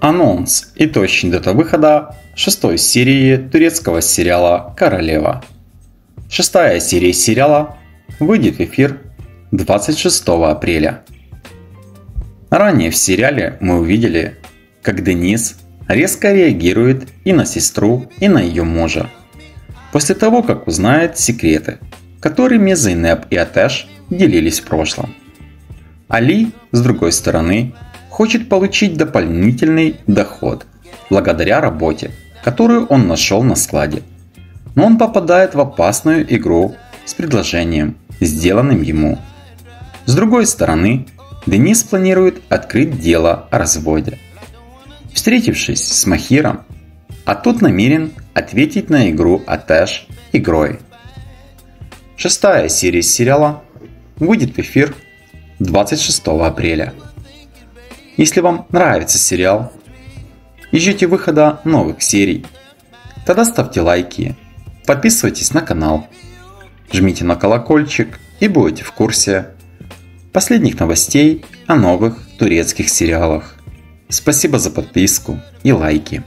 Анонс и точная дата выхода шестой серии турецкого сериала «Королева». Шестая серия сериала выйдет в эфир 26 апреля. Ранее в сериале мы увидели, как Денис резко реагирует и на сестру, и на ее мужа. После того, как узнает секреты, которыми Зейнеп и Атеш делились в прошлом. Али, с другой стороны, хочет получить дополнительный доход благодаря работе, которую он нашел на складе. Но он попадает в опасную игру с предложением, сделанным ему. С другой стороны, Денис планирует открыть дело о разводе. Встретившись с Махиром, а тот намерен ответить на игру Атэш игрой. Шестая серия сериала выйдет в эфир 26 апреля. Если вам нравится сериал и ждете выхода новых серий, тогда ставьте лайки, подписывайтесь на канал, жмите на колокольчик и будете в курсе последних новостей о новых турецких сериалах. Спасибо за подписку и лайки.